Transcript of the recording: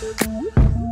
Música